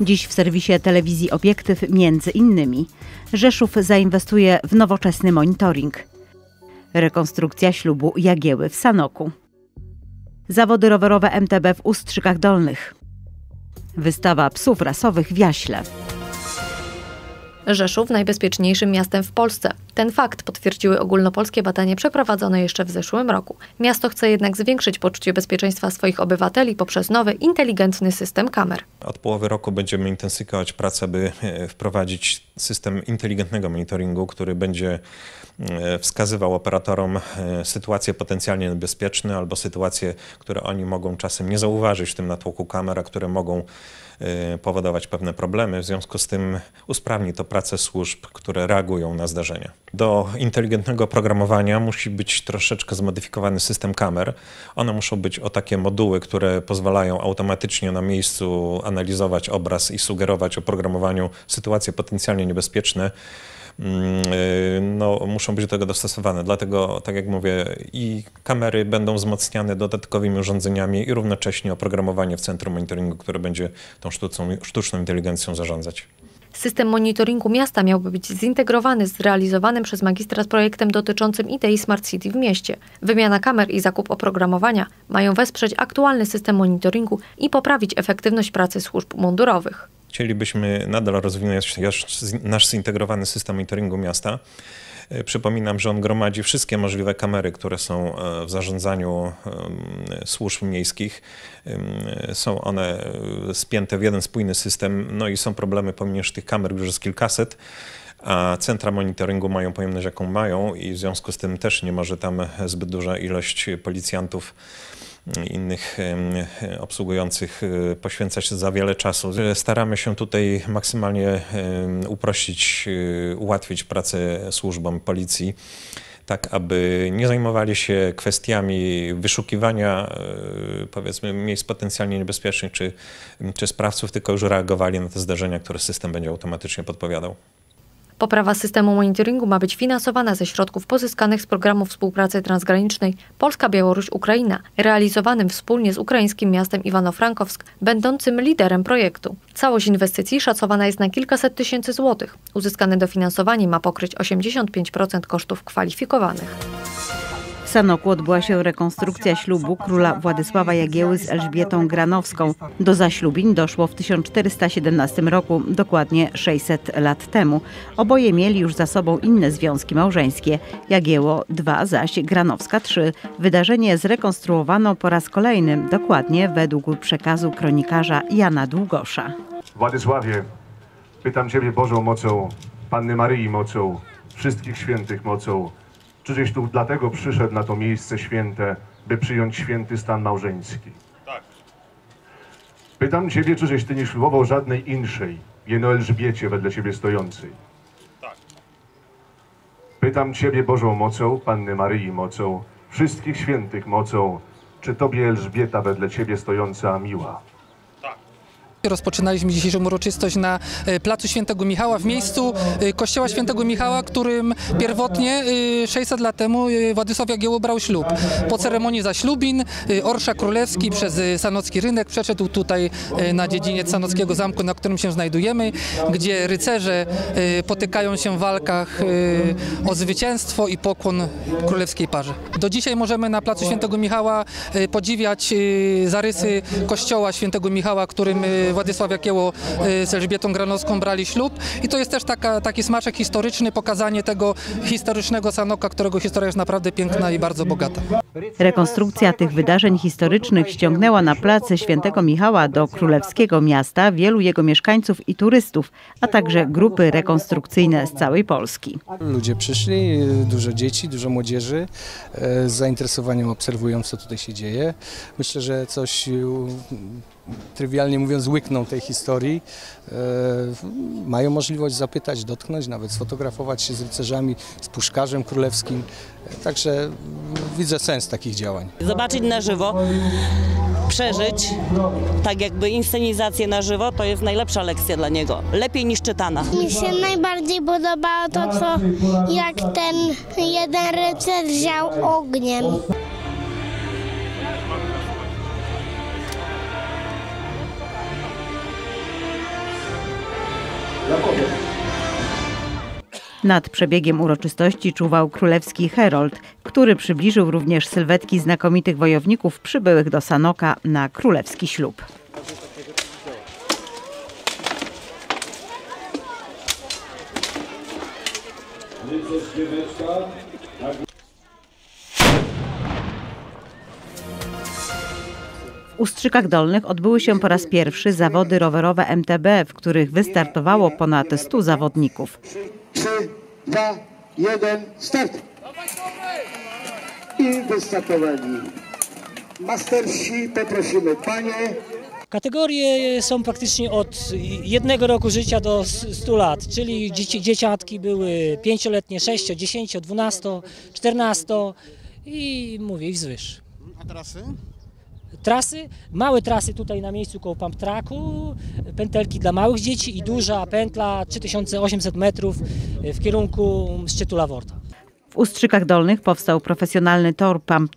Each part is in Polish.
Dziś w serwisie telewizji Obiektyw między innymi Rzeszów zainwestuje w nowoczesny monitoring. Rekonstrukcja ślubu Jagieły w Sanoku. Zawody rowerowe MTB w Ustrzykach Dolnych. Wystawa psów rasowych w Jaśle. Rzeszów najbezpieczniejszym miastem w Polsce. Ten fakt potwierdziły ogólnopolskie badania przeprowadzone jeszcze w zeszłym roku. Miasto chce jednak zwiększyć poczucie bezpieczeństwa swoich obywateli poprzez nowy, inteligentny system kamer. Od połowy roku będziemy intensyfikować pracę, by e, wprowadzić system inteligentnego monitoringu, który będzie e, wskazywał operatorom e, sytuacje potencjalnie niebezpieczne albo sytuacje, które oni mogą czasem nie zauważyć w tym natłoku kamer, a które mogą powodować pewne problemy. W związku z tym usprawni to pracę służb, które reagują na zdarzenia. Do inteligentnego programowania musi być troszeczkę zmodyfikowany system kamer. One muszą być o takie moduły, które pozwalają automatycznie na miejscu analizować obraz i sugerować oprogramowaniu sytuacje potencjalnie niebezpieczne no, muszą być do tego dostosowane. Dlatego, tak jak mówię, i kamery będą wzmacniane dodatkowymi urządzeniami i równocześnie oprogramowanie w centrum monitoringu, które będzie tą sztuczną, inteligencją zarządzać. System monitoringu miasta miałby być zintegrowany z realizowanym przez magistrat projektem dotyczącym idei Smart City w mieście. Wymiana kamer i zakup oprogramowania mają wesprzeć aktualny system monitoringu i poprawić efektywność pracy służb mundurowych. Chcielibyśmy nadal rozwinąć nasz zintegrowany system monitoringu miasta. E, przypominam, że on gromadzi wszystkie możliwe kamery, które są e, w zarządzaniu służb miejskich. Są one e, spięte w jeden spójny system, no i są problemy, ponieważ tych kamer już jest kilkaset a centra monitoringu mają pojemność, jaką mają i w związku z tym też nie może tam zbyt duża ilość policjantów innych obsługujących e, poświęcać za wiele czasu. Staramy się tutaj maksymalnie uprościć, e, ułatwić pracę służbom policji tak aby nie zajmowali się kwestiami wyszukiwania e, powiedzmy miejsc potencjalnie niebezpiecznych czy, czy sprawców, tylko już reagowali na te zdarzenia, które system będzie automatycznie podpowiadał. Poprawa systemu monitoringu ma być finansowana ze środków pozyskanych z programu współpracy transgranicznej Polska-Białoruś-Ukraina, realizowanym wspólnie z ukraińskim miastem Iwano-Frankowsk, będącym liderem projektu. Całość inwestycji szacowana jest na kilkaset tysięcy złotych. Uzyskane dofinansowanie ma pokryć 85% kosztów kwalifikowanych. W Sanoku odbyła się rekonstrukcja ślubu króla Władysława Jagieły z Elżbietą Granowską. Do zaślubin doszło w 1417 roku, dokładnie 600 lat temu. Oboje mieli już za sobą inne związki małżeńskie. Jagieło dwa, zaś Granowska trzy. Wydarzenie zrekonstruowano po raz kolejny, dokładnie według przekazu kronikarza Jana Długosza. Władysławie, pytam Ciebie Bożą mocą, Panny Maryi mocą, wszystkich świętych mocą, Czyżeś tu dlatego przyszedł na to miejsce święte, by przyjąć święty stan małżeński? Tak. Pytam Ciebie, czyżeś Ty nie ślubował żadnej inszej, jeno Elżbiecie wedle Ciebie stojącej? Tak. Pytam Ciebie Bożą mocą, Panny Maryi mocą, wszystkich świętych mocą, czy Tobie Elżbieta wedle Ciebie stojąca miła? Rozpoczynaliśmy dzisiejszą uroczystość na e, Placu Świętego Michała, w miejscu e, kościoła Świętego Michała, którym pierwotnie 600 e, lat temu Władysław Jagiełło brał ślub. Po ceremonii zaślubin Orszak Królewski przez Sanocki Rynek przeszedł tutaj na dziedziniec Sanockiego Zamku, na którym się znajdujemy, gdzie rycerze potykają się w walkach o zwycięstwo i pokłon królewskiej parze. Do dzisiaj możemy na Placu Świętego Michała podziwiać zarysy kościoła Świętego Michała, którym Władysław Jakieło y, z Elżbietą Granowską brali ślub i to jest też taka, taki smaczek historyczny, pokazanie tego historycznego Sanoka, którego historia jest naprawdę piękna i bardzo bogata. Rekonstrukcja tych wydarzeń historycznych ściągnęła na plac Świętego Michała do królewskiego miasta wielu jego mieszkańców i turystów, a także grupy rekonstrukcyjne z całej Polski. Ludzie przyszli, dużo dzieci, dużo młodzieży, e, z zainteresowaniem obserwują, co tutaj się dzieje. Myślę, że coś trywialnie mówiąc, łykną tej historii, e, mają możliwość zapytać, dotknąć, nawet sfotografować się z rycerzami, z puszkarzem królewskim. Także widzę sens takich działań. Zobaczyć na żywo, przeżyć, tak jakby inscenizację na żywo, to jest najlepsza lekcja dla niego. Lepiej niż czytana. Mi się najbardziej podobało to, co jak ten jeden rycerz wziął ogniem. Nad przebiegiem uroczystości czuwał królewski herold, który przybliżył również sylwetki znakomitych wojowników przybyłych do Sanoka na królewski ślub. W Ustrzykach Dolnych odbyły się po raz pierwszy zawody rowerowe MTB, w których wystartowało ponad 100 zawodników. 3, 2, 1, start! I wystartowali. Mastersi, poprosimy panie. Kategorie są praktycznie od jednego roku życia do 100 lat, czyli dzieci, dzieciatki były 5-letnie, 6, 10, 12, 14 i mówię i wzwyż. A trasy? Trasy, małe trasy tutaj na miejscu koło pump pętelki dla małych dzieci i duża pętla 3800 metrów w kierunku szczytu Laworta. W Ustrzykach Dolnych powstał profesjonalny tor pump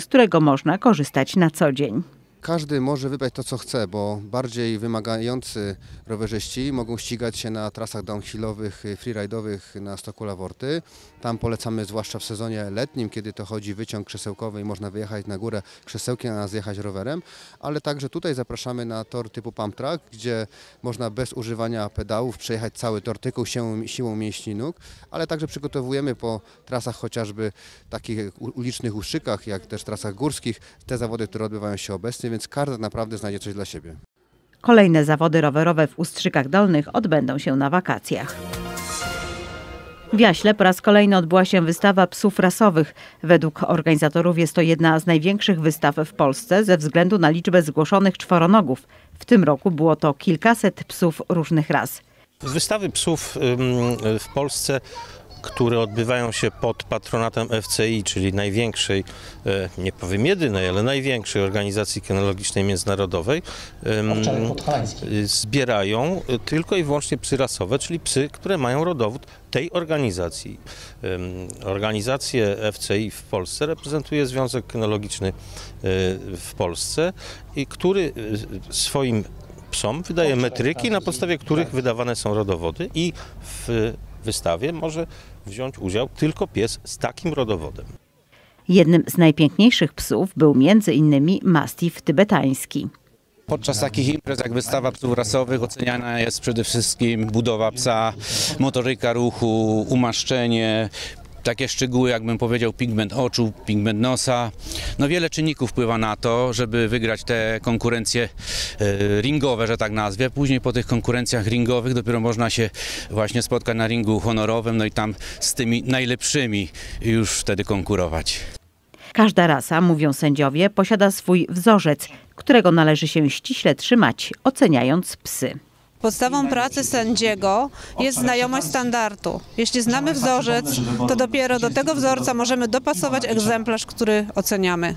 z którego można korzystać na co dzień. Każdy może wybrać to, co chce, bo bardziej wymagający rowerzyści mogą ścigać się na trasach downhillowych, freeridowych na stoku Laworty. Tam polecamy zwłaszcza w sezonie letnim, kiedy to chodzi wyciąg krzesełkowy i można wyjechać na górę krzesełkiem, a zjechać rowerem. Ale także tutaj zapraszamy na tor typu pump track, gdzie można bez używania pedałów przejechać cały tor tylko siłą, siłą mięśni nóg, ale także przygotowujemy po trasach chociażby takich ulicznych uszczykach, jak też trasach górskich, te zawody, które odbywają się obecnie, więc każdy naprawdę znajdzie coś dla siebie. Kolejne zawody rowerowe w Ustrzykach Dolnych odbędą się na wakacjach. W Jaśle po raz kolejny odbyła się wystawa psów rasowych. Według organizatorów jest to jedna z największych wystaw w Polsce ze względu na liczbę zgłoszonych czworonogów. W tym roku było to kilkaset psów różnych ras. Wystawy psów w Polsce które odbywają się pod patronatem FCI, czyli największej, e, nie powiem jedynej, ale największej organizacji kinologicznej międzynarodowej, zbierają tylko i wyłącznie psy rasowe, czyli psy, które mają rodowód tej organizacji. Organizację FCI w Polsce reprezentuje Związek Kynologiczny e, w Polsce, który e, swoim psom wydaje metryki, na podstawie których wydawane są rodowody i w wystawie może wziąć udział tylko pies z takim rodowodem. Jednym z najpiękniejszych psów był między innymi mastiff tybetański. Podczas takich imprez jak wystawa psów rasowych oceniana jest przede wszystkim budowa psa, motoryka ruchu, umaszczenie, takie szczegóły, jakbym powiedział, pigment oczu, pigment nosa. No wiele czynników wpływa na to, żeby wygrać te konkurencje e, ringowe, że tak nazwę. Później po tych konkurencjach ringowych dopiero można się właśnie spotkać na ringu honorowym, no i tam z tymi najlepszymi już wtedy konkurować. Każda rasa, mówią sędziowie, posiada swój wzorzec, którego należy się ściśle trzymać, oceniając psy. Podstawą pracy sędziego jest znajomość standardu. Jeśli znamy wzorzec, to dopiero do tego wzorca możemy dopasować egzemplarz, który oceniamy.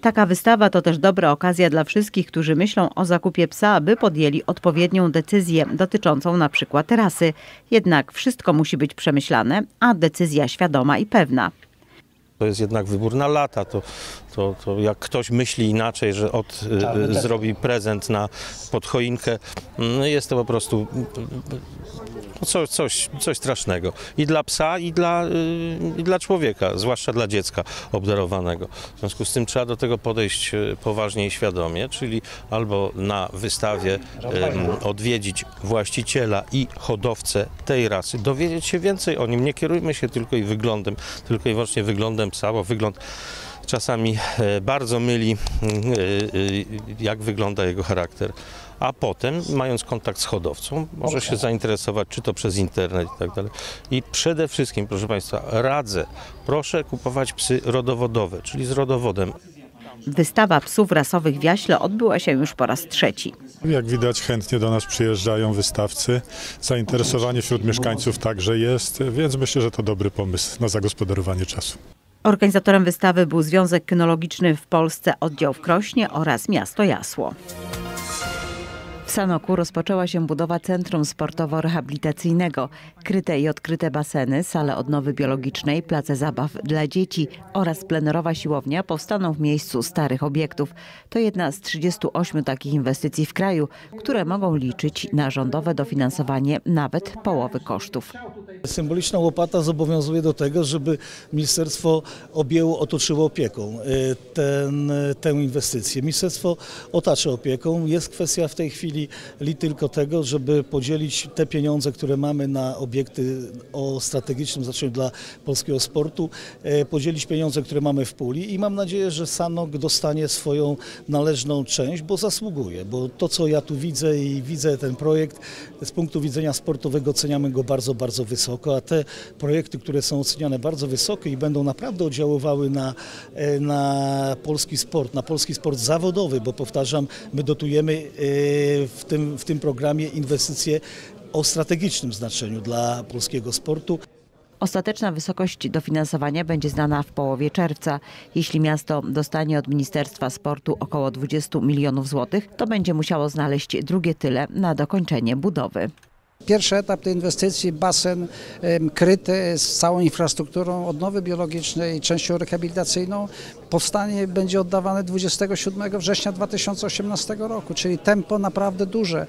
Taka wystawa to też dobra okazja dla wszystkich, którzy myślą o zakupie psa, aby podjęli odpowiednią decyzję dotyczącą na przykład rasy. Jednak wszystko musi być przemyślane, a decyzja świadoma i pewna. To jest jednak wybór na lata. To, to, to jak ktoś myśli inaczej, że od, y, zrobi prezent na pod choinkę, no jest to po prostu no coś, coś, coś strasznego. I dla psa, i dla, y, i dla człowieka, zwłaszcza dla dziecka obdarowanego. W związku z tym trzeba do tego podejść y, poważnie i świadomie, czyli albo na wystawie y, odwiedzić właściciela i hodowcę tej rasy, dowiedzieć się więcej o nim. Nie kierujmy się tylko i wyglądem, tylko i wyłącznie wyglądem psa, bo wygląd czasami bardzo myli, jak wygląda jego charakter a potem, mając kontakt z hodowcą, może się zainteresować, czy to przez internet i tak dalej. I przede wszystkim, proszę Państwa, radzę, proszę kupować psy rodowodowe, czyli z rodowodem. Wystawa psów rasowych w Jaśle odbyła się już po raz trzeci. Jak widać chętnie do nas przyjeżdżają wystawcy. Zainteresowanie wśród mieszkańców także jest, więc myślę, że to dobry pomysł na zagospodarowanie czasu. Organizatorem wystawy był Związek Kynologiczny w Polsce Oddział w Krośnie oraz Miasto Jasło. W Sanoku rozpoczęła się budowa centrum sportowo-rehabilitacyjnego. Kryte i odkryte baseny, sale odnowy biologicznej, place zabaw dla dzieci oraz plenerowa siłownia powstaną w miejscu starych obiektów. To jedna z 38 takich inwestycji w kraju, które mogą liczyć na rządowe dofinansowanie nawet połowy kosztów. Symboliczna łopata zobowiązuje do tego, żeby ministerstwo objęło, otoczyło opieką y, ten, tę inwestycję. Ministerstwo otacza opieką. Jest kwestia w tej chwili li tylko tego, żeby podzielić te pieniądze, które mamy na obiekty o strategicznym znaczeniu dla polskiego sportu, e, podzielić pieniądze, które mamy w puli i mam nadzieję, że Sanok dostanie swoją należną część, bo zasługuje, bo to co ja tu widzę i widzę ten projekt z punktu widzenia sportowego oceniamy go bardzo, bardzo wysoko, a te projekty, które są oceniane bardzo wysoko i będą naprawdę oddziaływały na, e, na polski sport, na polski sport zawodowy, bo powtarzam, my dotujemy e, w tym, w tym programie inwestycje o strategicznym znaczeniu dla polskiego sportu. Ostateczna wysokość dofinansowania będzie znana w połowie czerwca. Jeśli miasto dostanie od Ministerstwa Sportu około 20 milionów złotych, to będzie musiało znaleźć drugie tyle na dokończenie budowy. Pierwszy etap tej inwestycji, basen kryty z całą infrastrukturą odnowy biologicznej częścią rehabilitacyjną, powstanie będzie oddawane 27 września 2018 roku, czyli tempo naprawdę duże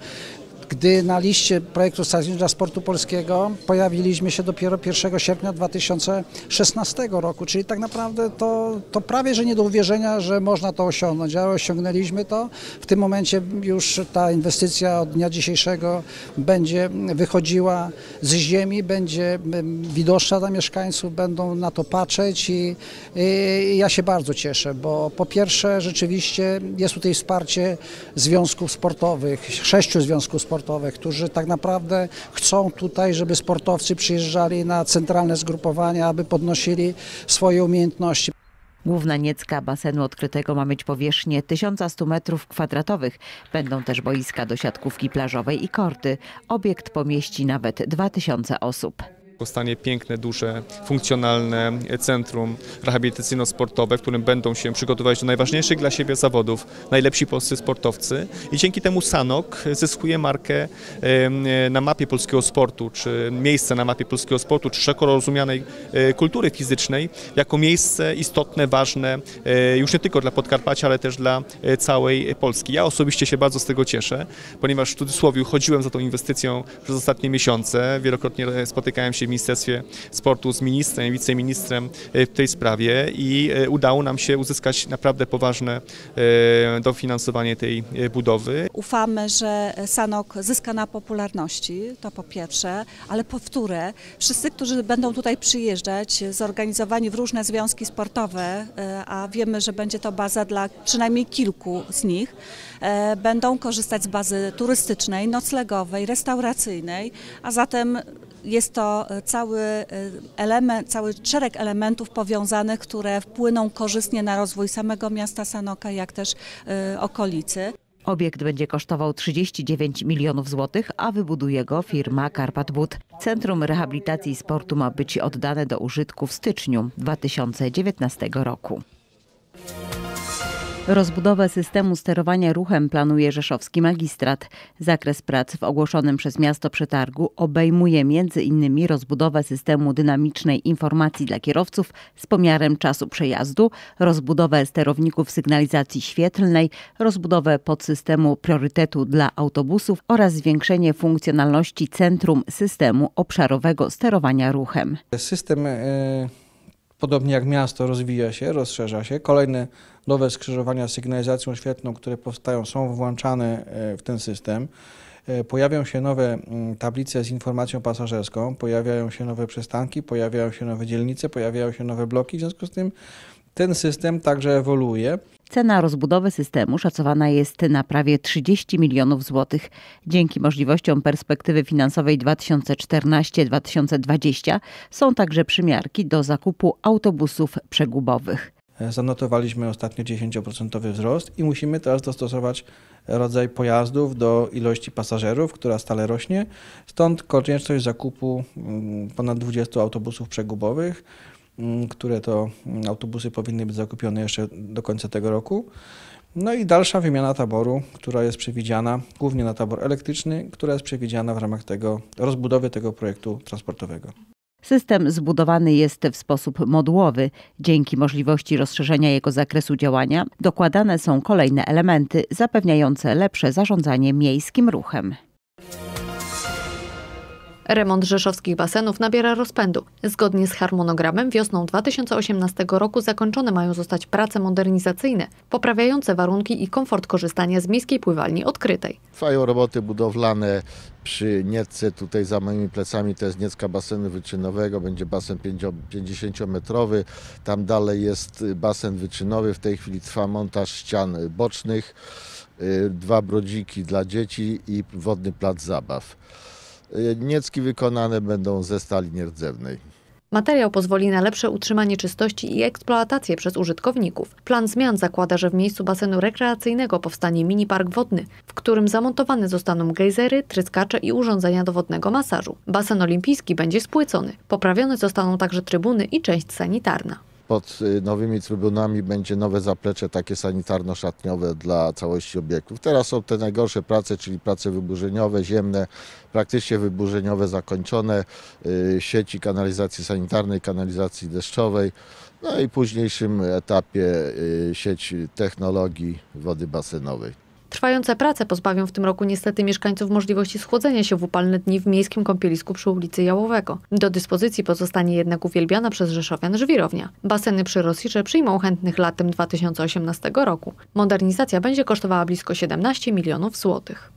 gdy na liście projektu Strategii dla Sportu Polskiego pojawiliśmy się dopiero 1 sierpnia 2016 roku, czyli tak naprawdę to, to prawie, że nie do uwierzenia, że można to osiągnąć, ale osiągnęliśmy to. W tym momencie już ta inwestycja od dnia dzisiejszego będzie wychodziła z ziemi, będzie widoczna dla mieszkańców, będą na to patrzeć i, i ja się bardzo cieszę, bo po pierwsze rzeczywiście jest tutaj wsparcie związków sportowych, sześciu związków sportowych, sportowe, którzy tak naprawdę chcą tutaj, żeby sportowcy przyjeżdżali na centralne zgrupowania, aby podnosili swoje umiejętności. Główna niecka basenu odkrytego ma mieć powierzchnię 1100 m2. Będą też boiska do siatkówki plażowej i korty. Obiekt pomieści nawet 2000 osób powstanie piękne, duże, funkcjonalne centrum rehabilitacyjno-sportowe, w którym będą się przygotowywać do najważniejszych dla siebie zawodów najlepsi polscy sportowcy i dzięki temu Sanok zyskuje markę na mapie polskiego sportu, czy miejsce na mapie polskiego sportu, czy szeroko rozumianej e, kultury fizycznej, jako miejsce istotne, ważne e, już nie tylko dla Podkarpacia, ale też dla e, całej Polski. Ja osobiście się bardzo z tego cieszę, ponieważ w cudzysłowie chodziłem za tą inwestycją przez ostatnie miesiące, wielokrotnie spotykałem się w Ministerstwie Sportu z ministrem, wiceministrem e, w tej sprawie i e, udało nam się uzyskać naprawdę poważne e, dofinansowanie tej budowy. Ufamy, że Sanok zyska na popularności, to po pierwsze, ale po wtóre, wszyscy, którzy będą tutaj przyjeżdżać, zorganizowani w różne związki sportowe, a wiemy, że będzie to baza dla przynajmniej kilku z nich, będą korzystać z bazy turystycznej, noclegowej, restauracyjnej, a zatem jest to e, cały e, element, cały szereg elementów powiązanych, które wpłyną korzystnie na rozwój samego miasta Sanoka, jak też e, okolicy. Obiekt będzie kosztował 39 milionów złotych, a wybuduje go firma Karpat Wód. Centrum Rehabilitacji Sportu ma być oddane do użytku w styczniu 2019 roku. Rozbudowę systemu sterowania ruchem planuje rzeszowski magistrat. Zakres prac w ogłoszonym przez miasto przetargu obejmuje m.in. rozbudowę systemu dynamicznej informacji dla kierowców z pomiarem czasu przejazdu, rozbudowę sterowników sygnalizacji świetlnej, rozbudowę podsystemu priorytetu dla autobusów oraz zwiększenie funkcjonalności centrum systemu obszarowego sterowania ruchem. System y podobnie jak miasto rozwija się, rozszerza się. Kolejne nowe skrzyżowania z sygnalizacją świetną, które powstają, są włączane e, w ten system. E, pojawią się nowe mm, tablice z informacją pasażerską, pojawiają się nowe przystanki, pojawiają się nowe dzielnice, pojawiają się nowe bloki. W związku z tym ten system także ewoluuje. Cena rozbudowy systemu szacowana jest na prawie 30 milionów złotych. Dzięki możliwościom perspektywy finansowej 2014-2020 są także przymiarki do zakupu autobusów przegubowych. Zanotowaliśmy ostatnio 10% wzrost i musimy teraz dostosować rodzaj pojazdów do ilości pasażerów, która stale rośnie. Stąd konieczność zakupu mm, ponad 20 autobusów przegubowych. Mm, które to autobusy powinny być zakupione jeszcze do końca tego roku. No i dalsza wymiana taboru, która jest przewidziana, głównie na tabor elektryczny, która jest przewidziana w ramach tego rozbudowy tego projektu transportowego. System zbudowany jest w sposób modułowy. Dzięki możliwości rozszerzenia jego zakresu działania dokładane są kolejne elementy zapewniające lepsze zarządzanie miejskim ruchem. Remont rzeszowskich basenów nabiera rozpędu. Zgodnie z harmonogramem wiosną 2018 roku zakończone mają zostać prace modernizacyjne, poprawiające warunki i komfort korzystania z miejskiej pływalni odkrytej. Trwają roboty budowlane przy Niecce, tutaj za moimi plecami to jest Niecka basenu wyczynowego, będzie basen 50-metrowy, tam dalej jest basen wyczynowy, w tej chwili trwa montaż ścian bocznych, y, dwa brodziki dla dzieci i wodny plac zabaw. Niecki wykonane będą ze stali nierdzewnej. Materiał pozwoli na lepsze utrzymanie czystości i eksploatację przez użytkowników. Plan zmian zakłada, że w miejscu basenu rekreacyjnego powstanie mini park wodny, w którym zamontowane zostaną gejzery, tryskacze i urządzenia do wodnego masażu. Basen olimpijski będzie spłycony. Poprawione zostaną także trybuny i część sanitarna. Pod y, nowymi trybunami będzie nowe zaplecze takie sanitarno-szatniowe dla całości obiektów. Teraz są te najgorsze prace, czyli prace wyburzeniowe, ziemne, praktycznie wyburzeniowe zakończone, y, sieci kanalizacji sanitarnej, kanalizacji deszczowej, no i późniejszym etapie y, sieć technologii wody basenowej. Trwające prace pozbawią w tym roku niestety mieszkańców możliwości schłodzenia się w upalne dni w miejskim kąpielisku przy ulicy Jałowego. Do dyspozycji pozostanie jednak uwielbiana przez Rzeszowian żwirownia. Baseny przy Rosirze przyjmą chętnych latem 2018 roku. Modernizacja będzie kosztowała blisko 17 milionów złotych.